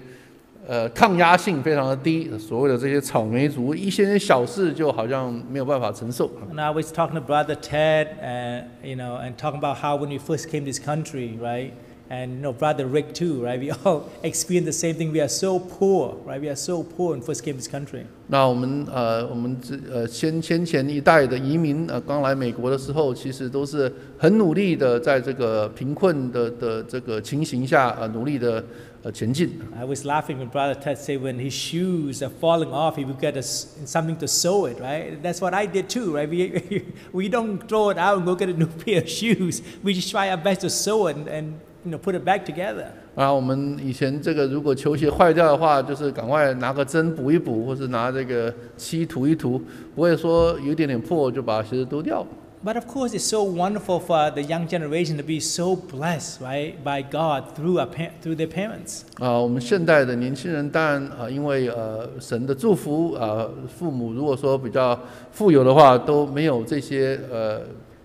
呃抗压性非常的低，所谓的这些草莓族，一些小事就好像没有办法承受。And I was talking to Brother Ted, and you know, and talking about how when we first came to this country, right? and you know, brother Rick too, right? We all experience the same thing. We are so poor, right? We are so poor when first came to this country. 那我们呃，我们这呃先先前一代的移民呃，刚来美国的时候，其实都是很努力的，在这个贫困的的这个情形下呃，努力的呃前进。 I was laughing when Brother Ted said when his shoes are falling off, he would get a s something to sew it, right? That's what I did too, right? We, we don't throw it out and go get a new pair of shoes. We just try our best to sew it and, and you know, put it back together. 啊，我们以前这个如果球鞋坏掉的话，就是赶快拿个针补一补，或是拿这个漆涂一涂，不会说有点点破就把鞋子丢掉。But of course, it's so wonderful for the young generation to be so blessed, right, by God through, our, pa- through their parents. 啊，我们现代的年轻人当然啊，因为呃神的祝福啊，父母如果说比较富有的话，都没有这些呃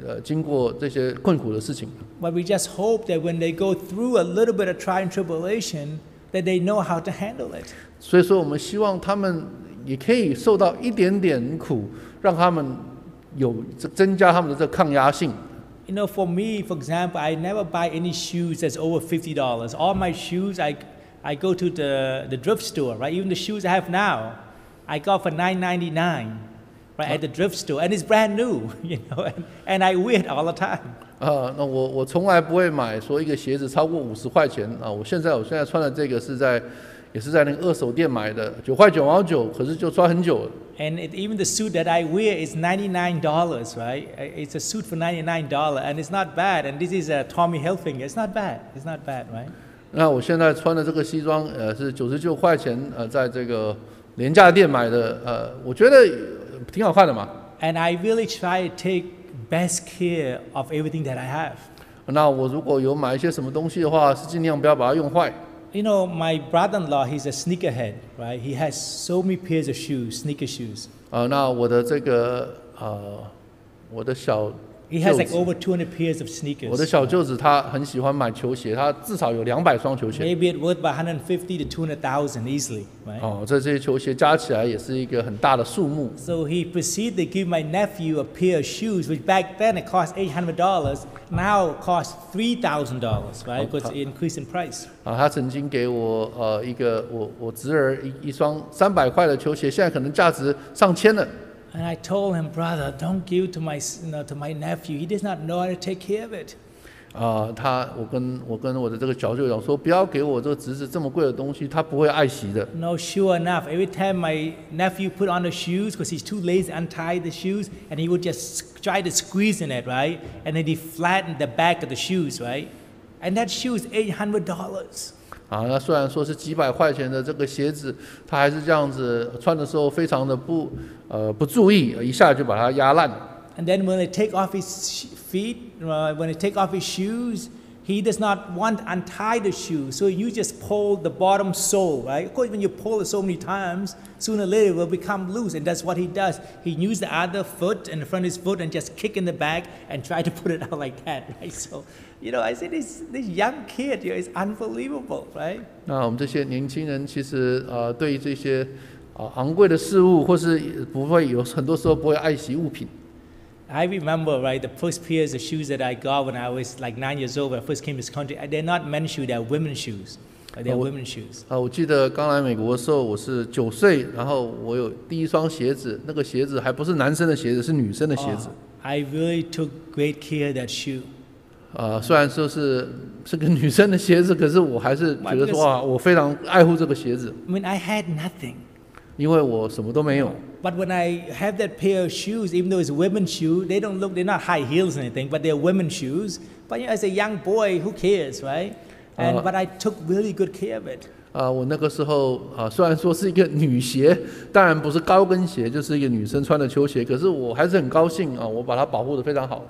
呃经过这些困苦的事情。 But we just hope that when they go through a little bit of trial and tribulation, that they know how to handle it. 所以说，我们希望他们也可以受到一点点苦，让他们有增增加他们的这个抗压性。 You know, for me, for example, I never buy any shoes that's over fifty dollars. All my shoes, I, I go to the, the thrift store, right? Even the shoes I have now, I got for nine ninety nine, right, at the thrift store, and it's brand new, you know, and, and I wear it all the time. 啊，那我我从来不会买说一个鞋子超过五十块钱啊。我现在我现在穿的这个是在，也是在那个二手店买的，九块九毛九，可是就穿很久了。 And it, even the suit that I wear is $99, right? Uh, It's a suit for $99, and it's not bad. And this is a Tommy Hilfiger. It's not bad. It's not bad, right? 那我现在穿的这个西装，呃，是九十九块钱，呃，在这个廉价店买的，呃，我觉得呃 挺好看的嘛。 And I really try to take best care of everything that I have. 那我如果有买一些什么东西的话，是尽量不要把它用坏。 You know, my brother-in-law, he's a sneakerhead, right? He has so many pairs of shoes, sneaker shoes. 啊、那我的这个呃，我的小 He has 舅 like 子， over 200 pairs of 我的 sneakers. 小舅子他很喜欢买球鞋，他至少有两百双球鞋。 Maybe it worth about 150 to 200,000 easily, right? 哦，这这些球鞋加起来也是一个很大的数目。 So he proceeded to give my nephew a pair of shoes, which back then it cost $800, now it costs $3,000, right? Because it increased in price. 啊，他曾经给我呃一个我我侄儿一一双三百块的球鞋，现在可能价值上千了。 And I told him, brother, don't give to my, s- you know, to my nephew. He does not know how to take care of it. 啊，他我跟我跟我的这个小舅讲说，不要给我这个侄子这么贵的东西，他不会爱惜的。 No, sure enough, every time my nephew put on the shoes, because he's too lazy to untie the shoes, and he would just s- try to squeeze in it, right? And then he flattened the back of the shoes, right? And that shoe is $800. 啊，那虽然说是几百块钱的这个鞋子，他还是这样子穿的时候非常的不呃不注意，一下就把它压烂了。 And then when they take off his sh- feet, uh, when they take off his shoes, he does not want to untie the shoe. So you just pull the bottom sole, right? Of course, when you pull it so many times, sooner or later it will become loose. And that's what he does. He uses the other foot and the front of his foot and just kick in the back and try to put it out like that, right? So, you know, I say this, this young kid here is unbelievable, right? 那我们这些年轻人其实呃对于这些啊、昂贵的事物，或是不会有很多时候不会爱惜物品。 I remember, right, the first pairs of shoes that I got when I was like nine years old when I first came to this country, they're not men's shoes, they're women's shoes. Uh, They're Oh. women's shoes. 啊，我记得刚来美国的时候，我是九岁，然后我有第一双鞋子，那个鞋子还不是男生的鞋子，是女生的鞋子 Oh,。I really took great care of that shoe. 啊，虽然说是是个女生的鞋子，可是我还是觉得说啊，我非常爱护这个鞋子，I mean, I had nothing. 因为我什么都没有。But when I have that pair of shoes, even though it's women's shoes, they don't look, they're not high heels or anything, but they're women's shoes. But you know, as a young boy, who cares, right? And, Uh, but I took really good care of it. 啊，我那个时候啊，虽然说是一个女鞋，当然不是高跟鞋，就是一个女生穿的球鞋，可是我还是很高兴啊，我把它保护的非常好。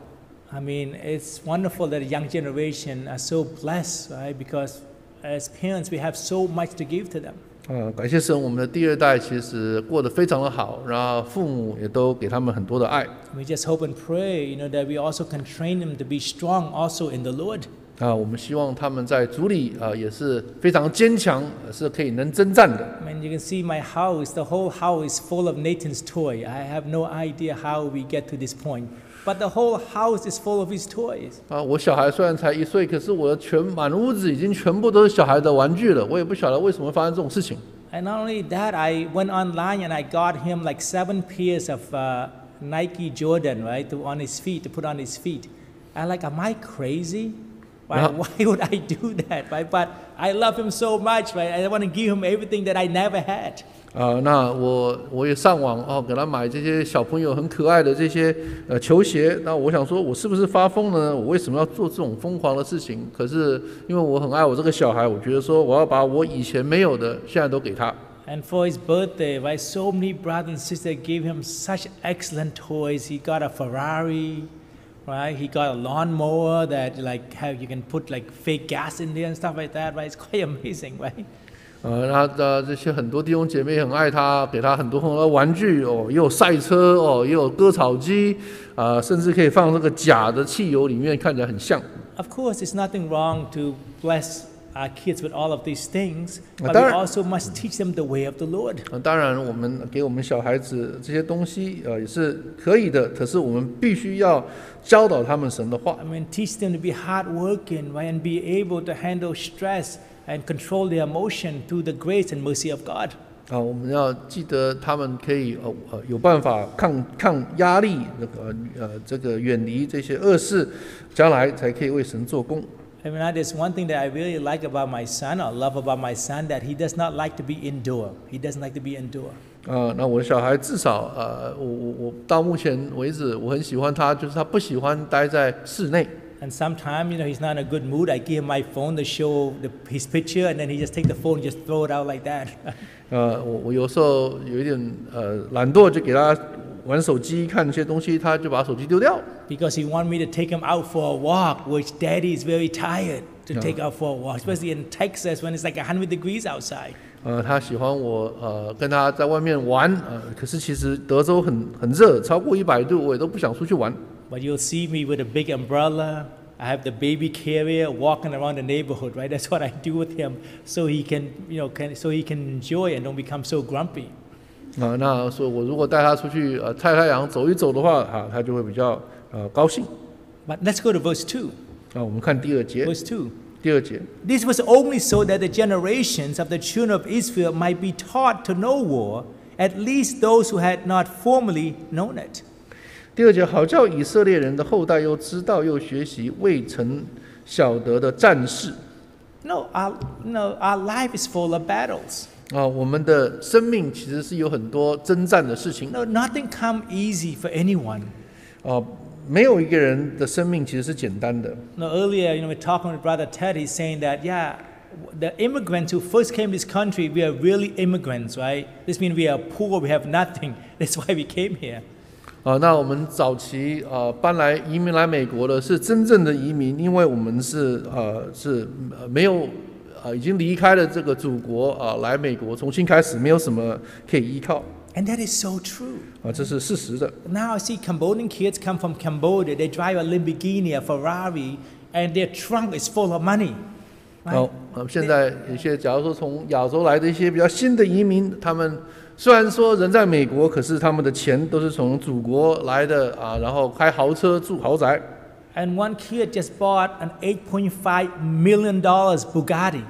I mean, it's wonderful that the young generation are so blessed, right? Because as parents, we have so much to give to them. 啊，感谢神，我们的第二代其实过得非常的好，然后父母也都给他们很多的爱。 We just hope and pray, you know, that we also can train them to be strong also in the Lord. 啊，我们希望他们在主里啊也是非常坚强，是可以能征战的。 I mean, you can see my house, the whole house is full of Nathan's toy. I have no idea how we get to this point. but the whole house is full of his toys. 啊，我小孩虽然才一岁，可是我的全满屋子已经全部都是小孩的玩具了。我也不晓得为什么会发生这种事情。 And not only that, I went online and I got him like seven pairs of uh, Nike Jordan, right, to, on his feet, to put on his feet. I like, am I crazy? Why, Yeah. why would I do that, right? But I love him so much, right? I want to give him everything that I never had. 啊，那我我也上网哦，给他买这些小朋友很可爱的这些呃球鞋。那我想说，我是不是发疯了呢？我为什么要做这种疯狂的事情？可是因为我很爱我这个小孩，我觉得说我要把我以前没有的，现在都给他。And for his birthday, why so many brothers and sisters gave him such excellent toys. He got a Ferrari, right? He got a lawnmower that like how you can put like fake gas in there and stuff like that, right? It's quite amazing, right? 呃，他的这些很多弟兄姐妹很爱他，给他很多很多玩具哦，也有赛车哦，也有割草机，啊、甚至可以放这个假的汽油，里面看起来很像。Of course, there's nothing wrong to bless our kids with all of these things, but we also must teach them the way of the Lord. 呃，当然，我们给我们小孩子这些东西，呃，也是可以的。可是我们必须要教导他们神的话 I。mean, teach them to be hardworking, and be able to handle stress and control their emotion through the grace and mercy of God. 啊，我们要记得他们可以呃呃有办法抗抗压力，那个呃这个远离这些恶事，将来才可以为神做工。 I mean, that is one thing that I really like about my son, or love about my son, that he does not like to be indoor. He doesn't like to be indoor. 啊，那我的小孩至少呃，我我我到目前为止，我很喜欢他，就是他不喜欢待在室内。 And sometimes, you know, he's not in a good mood. I give him my phone to show the, his picture, and then he just take the phone and just throw it out like that. 呃，我我有时候有一点呃懒惰，就给他玩手机看一些东西，他就把手机丢掉。 because he want me to take him out for a walk, which daddy is very tired to Yeah. take out for a walk, especially in Texas when it's like 100 degrees outside. 呃，他喜欢我呃跟他在外面玩，呃，可是其实德州很很热，超过一百度，我也都不想出去玩。 But you'll see me with a big umbrella. I have the baby carrier walking around the neighborhood, right? That's what I do with him, so he can, you know, can, so he can enjoy and don't become so grumpy. 啊、那所以我如果带他出去呃晒太阳走一走的话，啊，他就会比较呃高兴。 But let's go to verse 2. 啊，我们看第二节， Verse 2. 第二节， This was only so that the generations of the children of Israel might be taught to know war, at least those who had not formerly known it. 第二节，好叫以色列人的后代又知道又学习未曾晓得的战事。 No, our, no, our life is full of battles. 啊，我们的生命其实是有很多征战的事情 No, nothing come easy for anyone. 啊，没有一个人的生命其实是简单的。 No, earlier, you know, we're talking with Brother Ted. He's saying that, yeah, the immigrants who first came to this country, we are really immigrants, right? This means we are poor, we have nothing. That's why we came here. 啊，那我们早期呃搬来移民来美国的是真正的移民，因为我们是呃是呃没有呃已经离开了这个祖国啊、来美国重新开始，没有什么可以依靠 And that is so true. 啊，这是事实的。Now I see Cambodian kids come from Cambodia. They drive a Lamborghini, a Ferrari, and their trunk is full of money. 然后 Right? 呃现在有些假如说从亚洲来的一些比较新的移民，他们虽然说人在美国，可是他们的钱都是从祖国来的啊，然后开豪车住豪宅。 And one kid just bought an $8.5 million Bugatti.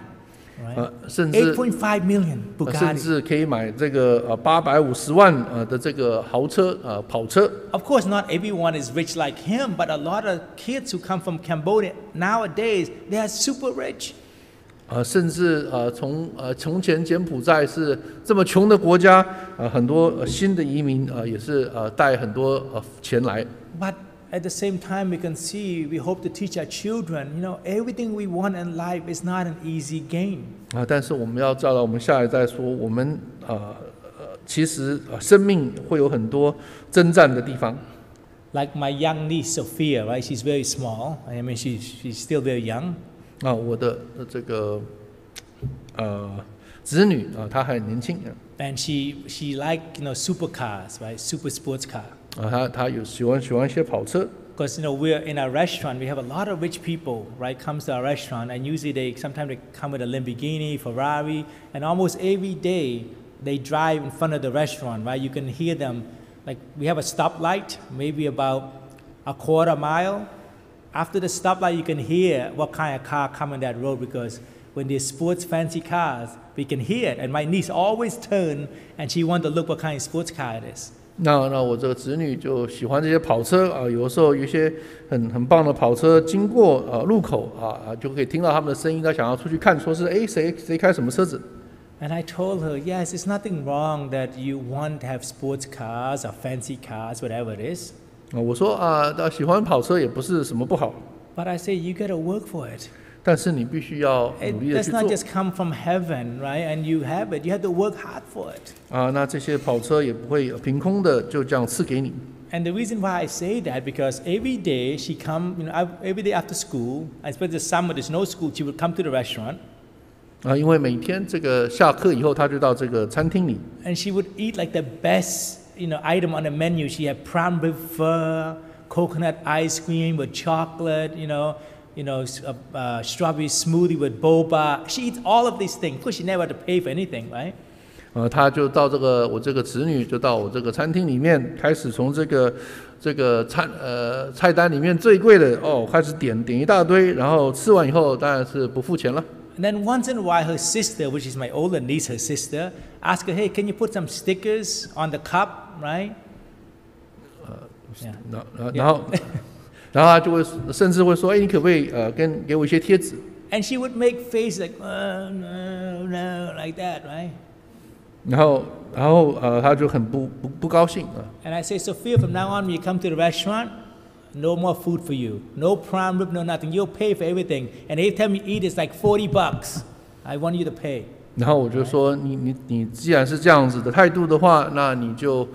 Right? 呃，甚至8.5 million 呃甚 Bugatti. 至可以买这个呃八百五十万呃的这个豪车呃跑车。 Of course, not everyone is rich like him, but a lot of kids who come from Cambodia nowadays, they are super rich. 呃，甚至呃，从呃从前柬埔寨是这么穷的国家，呃，很多、呃、新的移民呃也是呃带很多呃钱来，But at the same time, we can see, we hope to teach our children, you know, everything we want in life is not an easy game. 啊、但是我们要教导我们下一代说，我们呃呃其实呃生命会有很多征战的地方 Like my young niece Sophia, right? She's very small. I mean, she's, she's still very young. 啊、我的呃这个呃子女啊、她还很年轻啊、 And she, she like, you know, supercars, right? Super sports car. 啊，她她有喜欢喜欢一些跑车 Because you know we're in a restaurant, we have a lot of rich people, right? Comes to our restaurant, and usually they sometimes they come with a Lamborghini, Ferrari, and almost every day they drive in front of the restaurant, right? You can hear them, like we have a stoplight, maybe about a quarter mile. After the stoplight, you can hear what kind of car coming that road because when there's sports fancy cars, we can hear it. And my niece always turn and she want to look what kind of sports car it is. 那那我这个子女就喜欢这些跑车啊，有的时候有一些很很棒的跑车经过啊路口啊啊，就可以听到他们的声音，他想要出去看，说是哎谁谁开什么车子。 And I told her, yes, it's nothing wrong that you want to have sports cars or fancy cars, whatever it is. 啊，我说啊，那喜欢跑车也不是什么不好， But I say you got to work for it. 但是你必须要 It 努力的 does 去 not 做 just come from heaven, right? And you have it. You have to work hard for it. 啊。那这些跑车也不会凭空的就这样赐给你 And the reason why I say that because every day she come, you know, I- every day after school, especially the summer, there's no school. She would come to the restaurant 啊，因为每天这个下课以后，他就到这个餐厅里 and she would eat like the best, you know, item on the menu. She had prime rib pho, coconut ice cream with chocolate, you know, you know, s- uh, uh, strawberry smoothie with boba. She eats all of these things. Of course, she never had to pay for anything, right? 呃，他就到这个我这个子女就到我这个餐厅里面，开始从这个这个餐呃菜单里面最贵的哦，开始点点一大堆，然后吃完以后当然是不付钱了。 And then once in a while, her sister, which is my older niece, her sister, asked her, "Hey, can you put some stickers on the cup, right?" Yeah. 然然然后然后他就会甚至会说，哎，你可不可以呃跟给我一些贴纸？ And she would make face like, "Uh, no, no, like that, right? 然后然后呃他就很不不不高兴啊。 And I say, Sophia, from now on, when you come to the restaurant, No more food for you. No prime rib, no nothing. You'll pay for everything. And every time you eat, it's like forty bucks. I want you to pay. 然后我就说，你你你既然是这样子的态度的话，那你就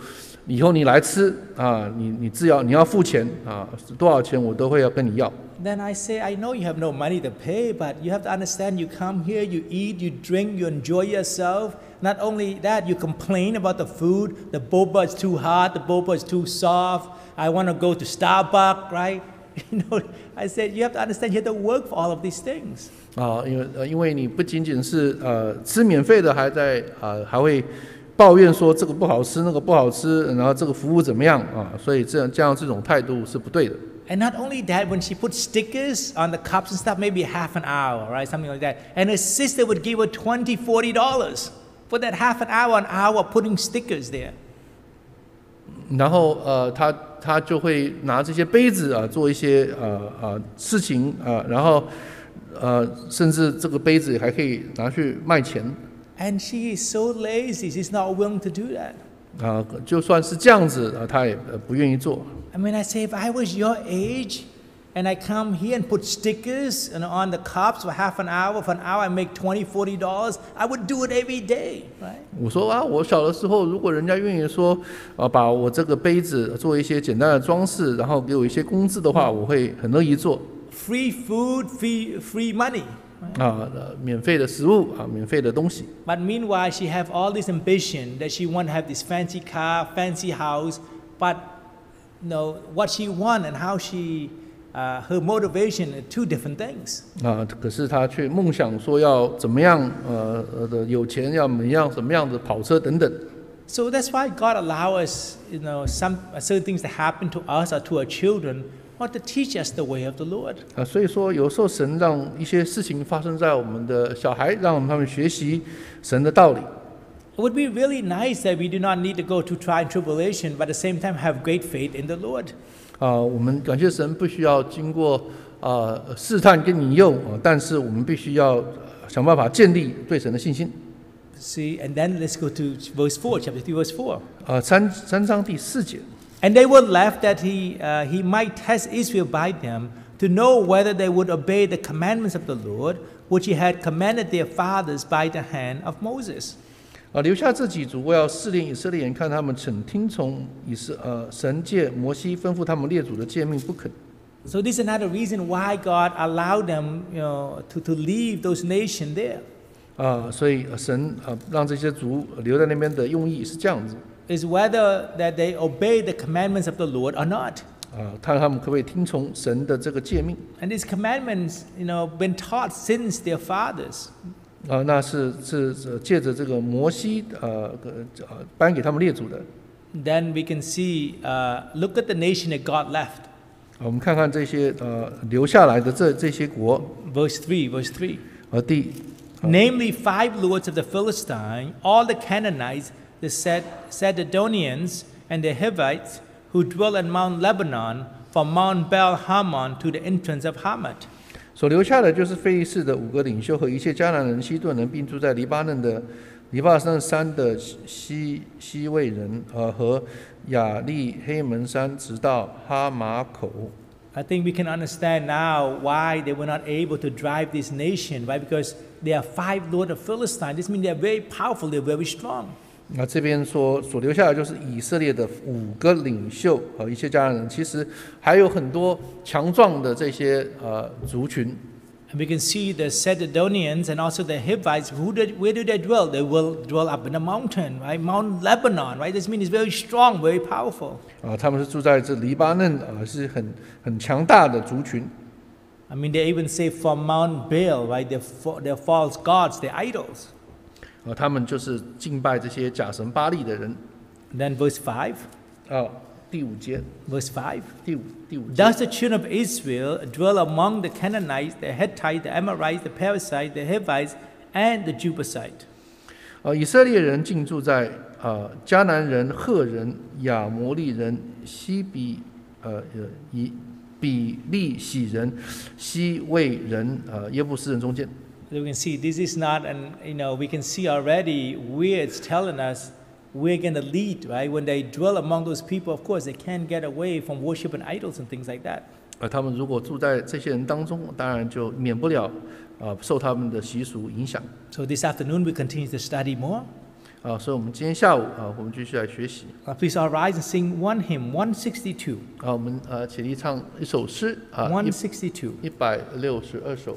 以后你来吃啊，你你只要你要付钱啊，多少钱我都会要跟你要。Then I say, I know you have no money to pay, but you have to understand you come here, you eat, you drink, you enjoy yourself. Not only that, you complain about the food. The boba is too hot, the boba is too soft. I want to go to Starbucks, right? You know, I said, you have to understand you have to work for all of these things. 啊，因为呃，因为你不仅仅是呃吃免费的，还在啊、还会抱怨说这个不好吃，那个不好吃，然后这个服务怎么样啊？所以这样这样这种态度是不对的。 And not only that, when she put stickers on the cups and stuff, maybe half an hour, right? Something like that. And her sister would give her 20 $40 for that half an hour, an hour putting stickers there. 然后呃，他他就会拿这些杯子啊做一些呃呃事情啊，然后呃甚至这个杯子还可以拿去卖钱 And she is so lazy, she's not willing to do that. 啊，就算是这样子啊，他也呃不愿意做。I mean, I say, if I was your age and I come here and put stickers know, on the cups for half an hour, for an hour I make twenty, forty dollars. I would do it every day, right? 我说啊，我小的时候，如果人家愿意说啊，把我这个杯子做一些简单的装饰，然后给我一些工资的话，我会很乐意做 Free food, free, free money. 啊，呃免费的食物啊，免费的东西 But meanwhile, she have all this ambition that she want to have this fancy car, fancy house. But you know what she want and how she, uh, her motivation are two different things. 啊，可是他却梦想说要怎么样呃呃的有钱，要怎么样什么样的跑车等等 So that's why God allow us, you know, some uh, certain things to happen to us or to our children, Or to teach us the way of the Lord. 啊，所以说有时候神让一些事情发生在我们的小孩，让他们学习神的道理 It would be really nice that we do not need to go through trial and tribulation, but at the same time have great faith in the Lord. 啊，我们感谢神不需要经过啊试探跟引诱啊，但是我们必须要呃想办法建立对神的信心。See, and then let's go to verse four, chapter three, verse four. 啊，三三章第四节 And they were left that he, uh, he might test Israel by them to know whether they would obey the commandments of the Lord, which he had commanded their fathers by the hand of Moses. 啊，留下这几族，我要试炼以色列人，看他们肯听从以色呃神借摩西吩咐他们列祖的诫命不肯。 So this is another reason why God allowed them, you know, to, to leave those nations there. 啊，所以呃神啊让这些族留在那边的用意是这样子 Is whether that they obey the commandments of the Lord or not. 啊，看他们可不可以听从神的这个诫命 And these commandments, you know, been taught since their fathers. 啊，那是是是借着这个摩西呃呃呃颁给他们列祖的 Then we can see, uh, look at the nation that God left. 我们看看这些呃留下来的这这些国， Verse 3, verse 3. 呃第 Namely, five lords of the Philistine, all the Canaanites, the Sidonians and the Hivites who dwell in Mount Lebanon from Mount Baal Hermon to the entrance of Hamath。所留下的就是非利士的五个领袖和一切迦南人、西顿人，并住在黎巴嫩的黎巴嫩山的西西魏人，呃，和亚利黑门山，直到哈马口。I think we can understand now why they were not able to drive this nation, right? Because they are five lords of Philistine. This means they are very powerful, they are very strong. 那这边说所留下的就是以色列的五个领袖和一些家人，其实还有很多强壮的这些呃族群。And we can see the Sidonians and also the Hivites. Who did, where do they dwell? They will dwell up in the mountain, right? Mount Lebanon, right? This means it's very strong, very powerful. 啊，他们是住在这黎巴嫩啊，是很很强大的族群 I mean, they even say from Mount Baal, right? They're, they're false gods, they're idols. 啊，他们就是敬拜这些假神巴利的人 then verse five. 啊。第五节，verse five. 第五第五节 Thus the children of Israel dwell among the Canaanites, the Hittites, the Amorites, the Perizzites, the Hivites, and the Jebusites. 啊，以色列人进驻在啊迦南人、赫人、亚摩利人、西比呃呃以比利洗人、西魏人、呃耶布斯人中间。So we can see this is not, and you know, we can see already where it's telling us we're going to lead, right? When they dwell among those people, of course, they can't get away from worshiping idols and things like that. 呃，他们如果住在这些人当中，当然就免不了啊受他们的习俗影响 So this afternoon, we continue to study more. 啊。所以，我们今天下午啊，我们继续来学习 Uh, please all rise and sing one hymn, 162. 啊。我们呃起立唱一首诗啊，一162. 一百六十二首。